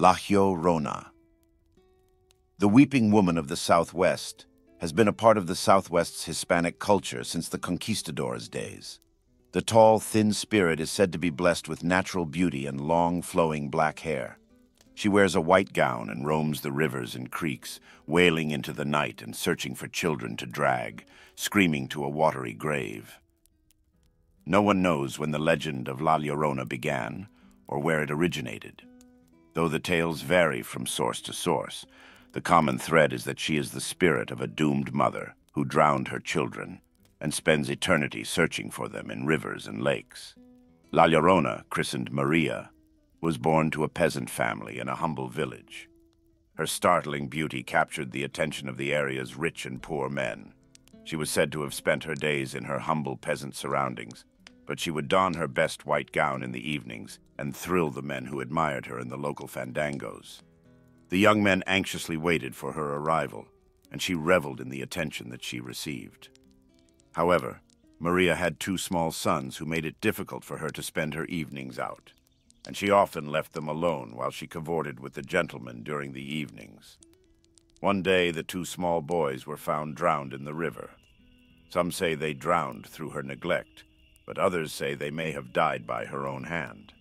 La Llorona. The Weeping Woman of the Southwest has been a part of the Southwest's Hispanic culture since the conquistadors' days. The tall, thin spirit is said to be blessed with natural beauty and long, flowing black hair. She wears a white gown and roams the rivers and creeks, wailing into the night and searching for children to drag, screaming to a watery grave. No one knows when the legend of La Llorona began or where it originated. Though the tales vary from source to source, the common thread is that she is the spirit of a doomed mother who drowned her children and spends eternity searching for them in rivers and lakes. La Llorona, christened Maria, was born to a peasant family in a humble village. Her startling beauty captured the attention of the area's rich and poor men. She was said to have spent her days in her humble peasant surroundings, but she would don her best white gown in the evenings and thrill the men who admired her in the local fandangos. The young men anxiously waited for her arrival, and she reveled in the attention that she received. However, Maria had two small sons who made it difficult for her to spend her evenings out, and she often left them alone while she cavorted with the gentlemen during the evenings. One day, the two small boys were found drowned in the river. Some say they drowned through her neglect, but others say they may have died by her own hand.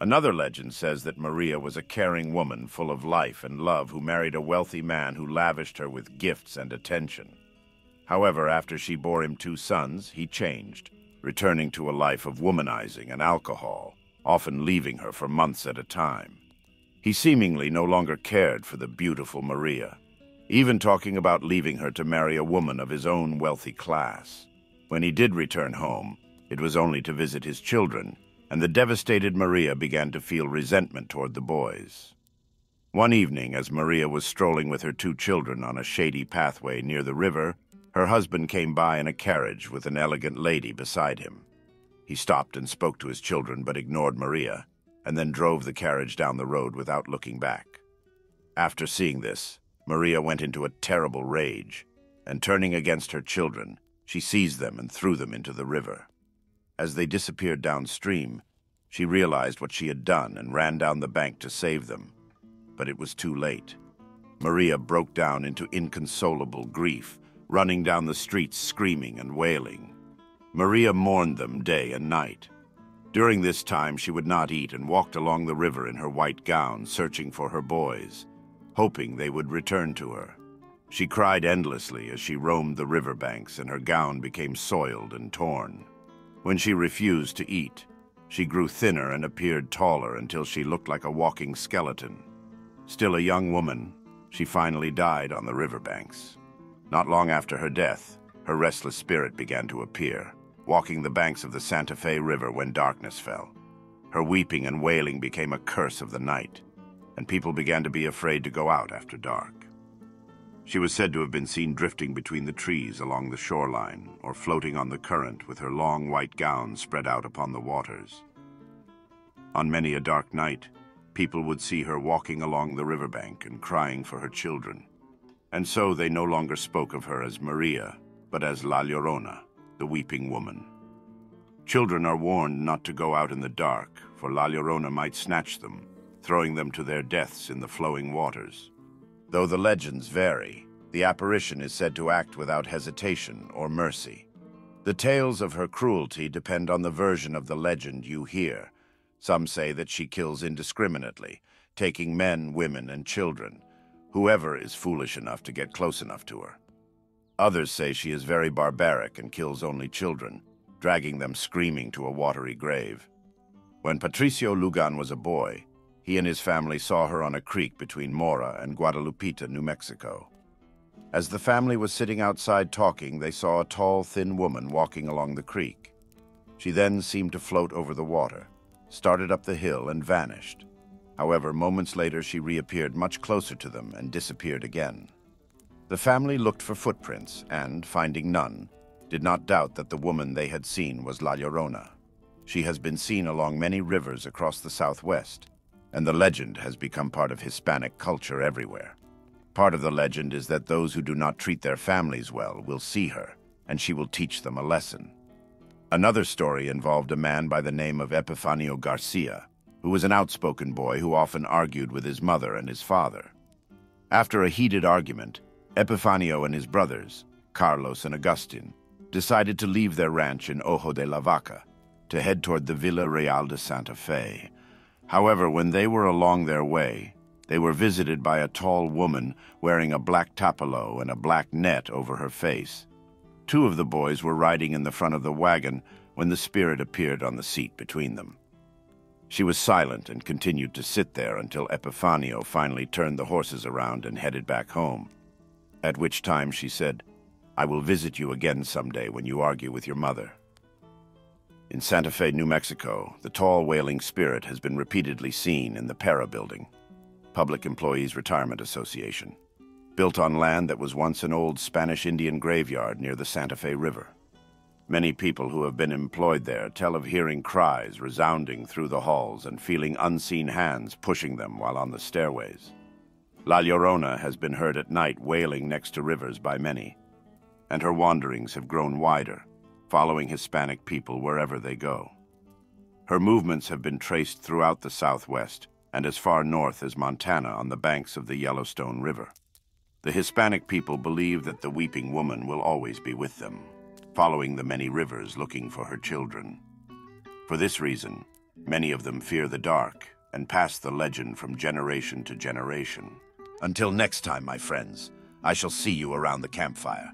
Another legend says that Maria was a caring woman full of life and love who married a wealthy man who lavished her with gifts and attention. However, after she bore him two sons, he changed, returning to a life of womanizing and alcohol, often leaving her for months at a time. He seemingly no longer cared for the beautiful Maria, even talking about leaving her to marry a woman of his own wealthy class. When he did return home, it was only to visit his children, and the devastated Maria began to feel resentment toward the boys. One evening, as Maria was strolling with her two children on a shady pathway near the river, her husband came by in a carriage with an elegant lady beside him. He stopped and spoke to his children but ignored Maria, and then drove the carriage down the road without looking back. After seeing this, Maria went into a terrible rage, and turning against her children, she seized them and threw them into the river. As they disappeared downstream, she realized what she had done and ran down the bank to save them. But it was too late. Maria broke down into inconsolable grief, running down the streets screaming and wailing. Maria mourned them day and night. During this time, she would not eat and walked along the river in her white gown, searching for her boys, hoping they would return to her. She cried endlessly as she roamed the riverbanks and her gown became soiled and torn. When she refused to eat, she grew thinner and appeared taller until she looked like a walking skeleton. Still a young woman, she finally died on the riverbanks. Not long after her death, her restless spirit began to appear, walking the banks of the Santa Fe River when darkness fell. Her weeping and wailing became a curse of the night, and people began to be afraid to go out after dark. She was said to have been seen drifting between the trees along the shoreline or floating on the current with her long white gown spread out upon the waters. On many a dark night, people would see her walking along the riverbank and crying for her children. And so they no longer spoke of her as Maria, but as La Llorona, the weeping woman. Children are warned not to go out in the dark, for La Llorona might snatch them, throwing them to their deaths in the flowing waters. Though the legends vary, the apparition is said to act without hesitation or mercy. The tales of her cruelty depend on the version of the legend you hear. Some say that she kills indiscriminately, taking men, women, and children, whoever is foolish enough to get close enough to her. Others say she is very barbaric and kills only children, dragging them screaming to a watery grave. When Patricio Lugan was a boy, he and his family saw her on a creek between Mora and Guadalupita, New Mexico. As the family was sitting outside talking, they saw a tall, thin woman walking along the creek. She then seemed to float over the water, started up the hill, and vanished. However, moments later she reappeared much closer to them and disappeared again. The family looked for footprints and, finding none, did not doubt that the woman they had seen was La Llorona. She has been seen along many rivers across the southwest, and the legend has become part of Hispanic culture everywhere. Part of the legend is that those who do not treat their families well will see her, and she will teach them a lesson. Another story involved a man by the name of Epifanio Garcia, who was an outspoken boy who often argued with his mother and his father. After a heated argument, Epifanio and his brothers, Carlos and Agustin, decided to leave their ranch in Ojo de la Vaca to head toward the Villa Real de Santa Fe. However, when they were along their way, they were visited by a tall woman wearing a black tapalo and a black net over her face. Two of the boys were riding in the front of the wagon when the spirit appeared on the seat between them. She was silent and continued to sit there until Epifanio finally turned the horses around and headed back home. At which time she said, I will visit you again someday when you argue with your mother. In Santa Fe, New Mexico, the tall wailing spirit has been repeatedly seen in the PERA building, Public Employees Retirement Association, built on land that was once an old Spanish Indian graveyard near the Santa Fe River. Many people who have been employed there tell of hearing cries resounding through the halls and feeling unseen hands pushing them while on the stairways. La Llorona has been heard at night wailing next to rivers by many, and her wanderings have grown wider, following Hispanic people wherever they go. Her movements have been traced throughout the Southwest, and as far north as Montana on the banks of the Yellowstone River. The Hispanic people believe that the Weeping Woman will always be with them, following the many rivers looking for her children. For this reason, many of them fear the dark and pass the legend from generation to generation. Until next time, my friends, I shall see you around the campfire.